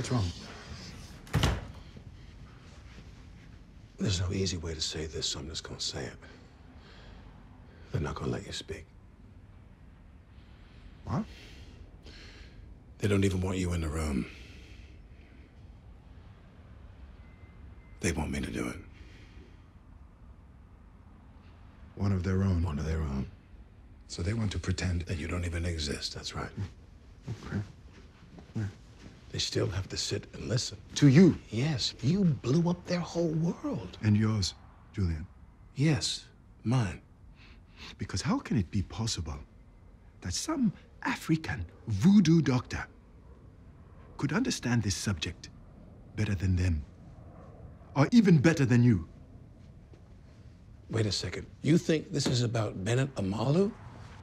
What's wrong? There's no easy way to say this, so I'm just gonna say it. They're not gonna let you speak. What? They don't even want you in the room. They want me to do it. One of their own. One of their own. So they want to pretend that you don't even exist. That's right. Okay. They still have to sit and listen. To you. Yes, you blew up their whole world. And yours, Julian. Yes, mine. Because how can it be possible that some African voodoo doctor could understand this subject better than them? Or even better than you? Wait a second. You think this is about Bennet Omalu?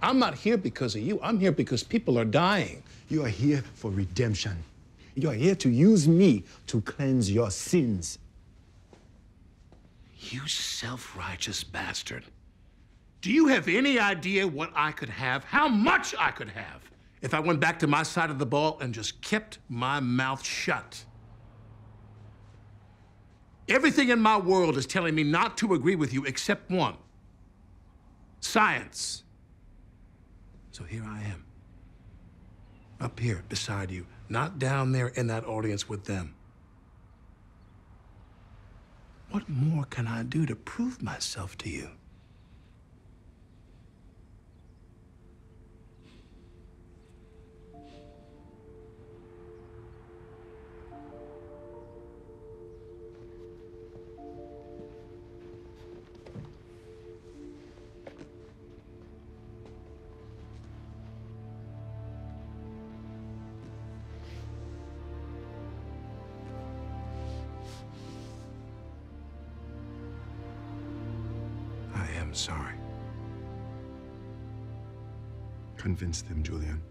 I'm not here because of you. I'm here because people are dying. You are here for redemption. You are here to use me to cleanse your sins. You self righteous bastard. Do you have any idea what I could have, how much I could have, if I went back to my side of the ball and just kept my mouth shut? Everything in my world is telling me not to agree with you except one science. So here I am, up here beside you, not down there in that audience with them. What more can I do to prove myself to you? I am sorry. Convince them, Julian.